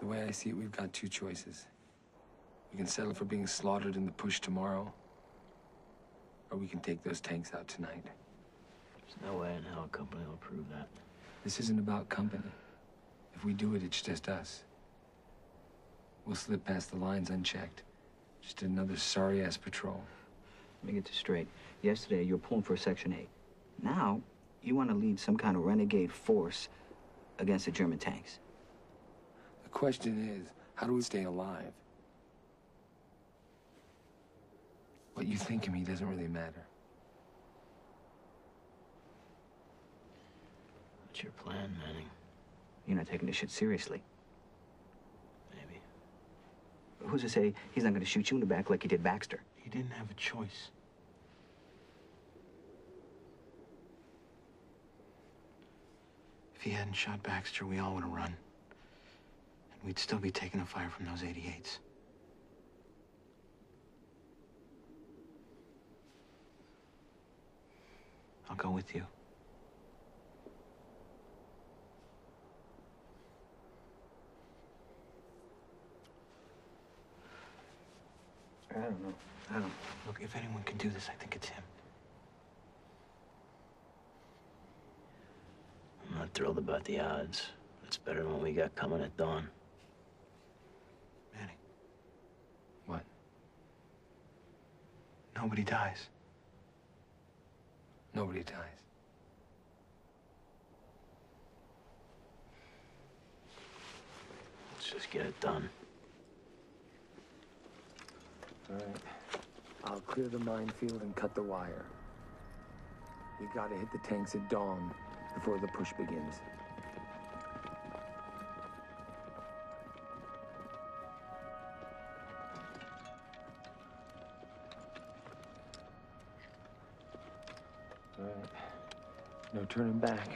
The way I see it, we've got two choices. We can settle for being slaughtered in the push tomorrow, or we can take those tanks out tonight. There's no way in hell a company will approve that. This isn't about company. If we do it, it's just us. We'll slip past the lines unchecked. Just another sorry ass patrol. Let me get this straight. Yesterday, you were pulling for Section 8. Now, you want to lead some kind of renegade force against the German tanks. The question is, how do we stay alive? What you think of me doesn't really matter. What's your plan, Manning? You're not taking this shit seriously. Maybe. Who's to say he's not going to shoot you in the back like he did Baxter? He didn't have a choice. If he hadn't shot Baxter, we all would have run. And we'd still be taking a fire from those 88s. I'll go with you. I don't know. I don't. Look, if anyone can do this, I think it's him. I'm not thrilled about the odds. It's better than what we got coming at dawn. Manny, What? Nobody dies. Nobody dies. Let's just get it done. All right. I'll clear the minefield and cut the wire. We gotta hit the tanks at dawn before the push begins. No turning back.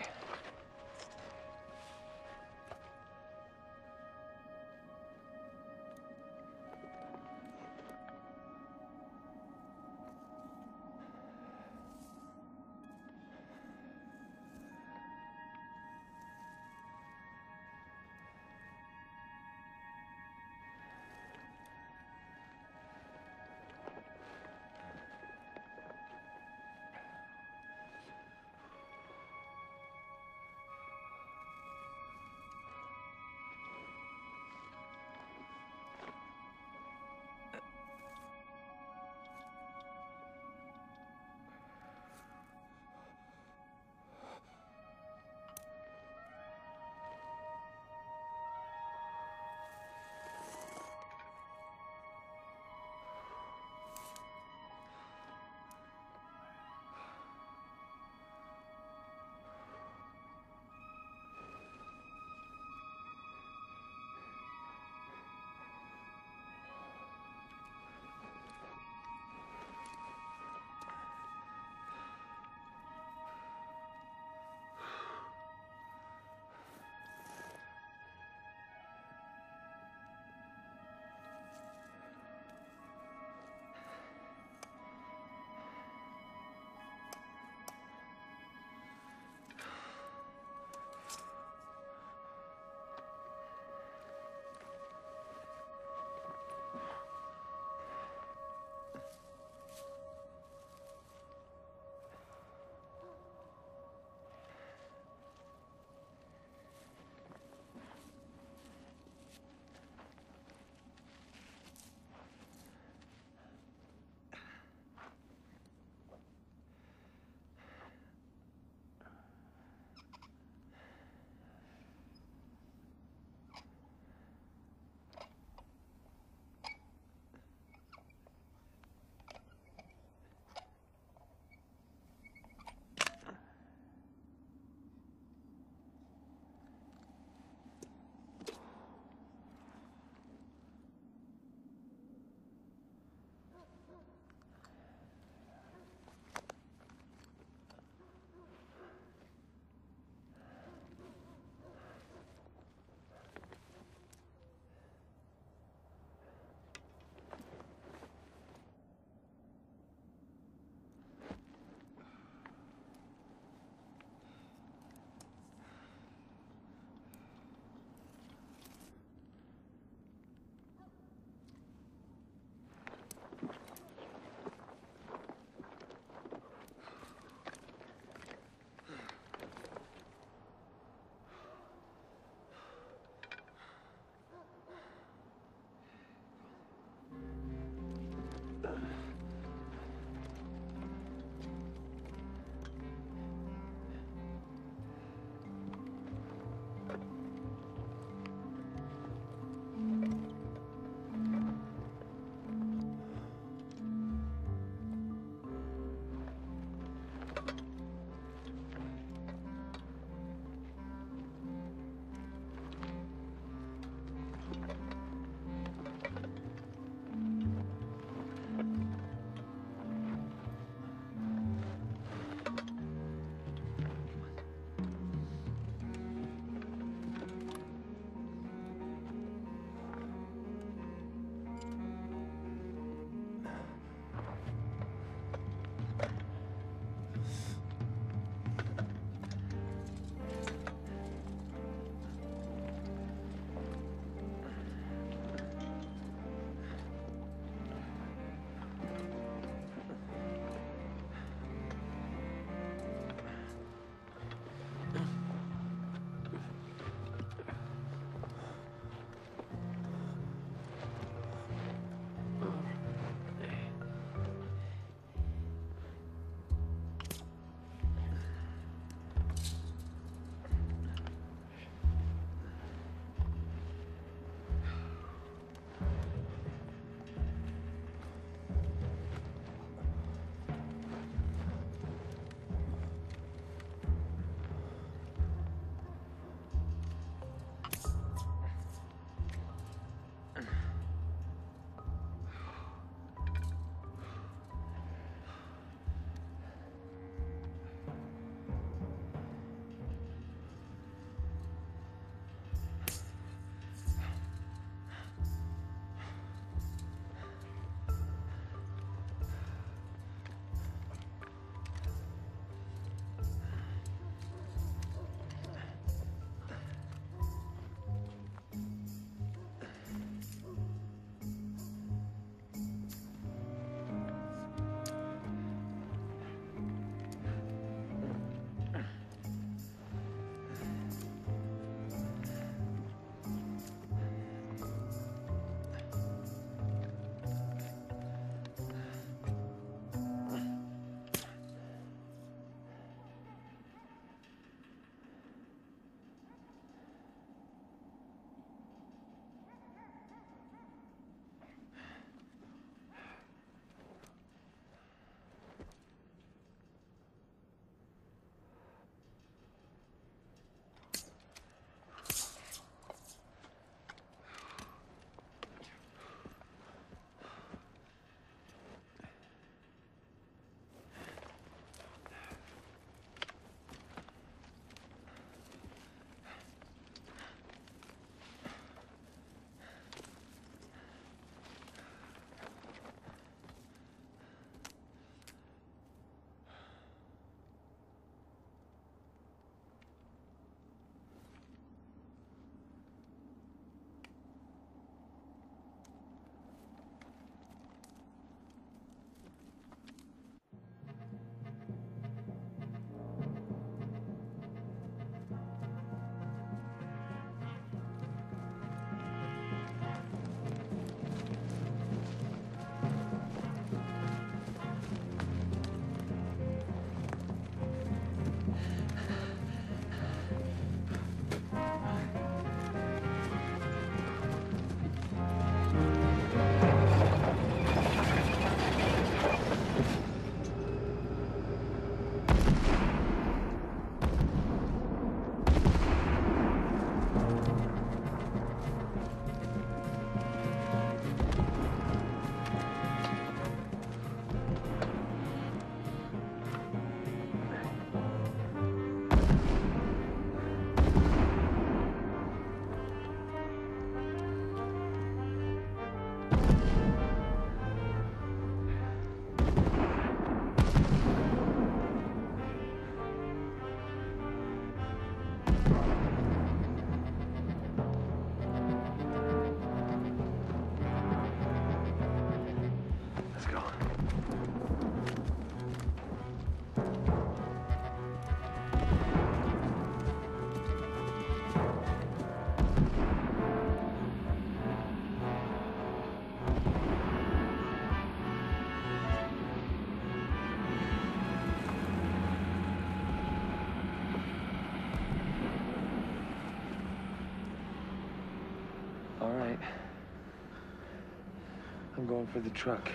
I'm going for the truck.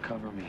Cover me.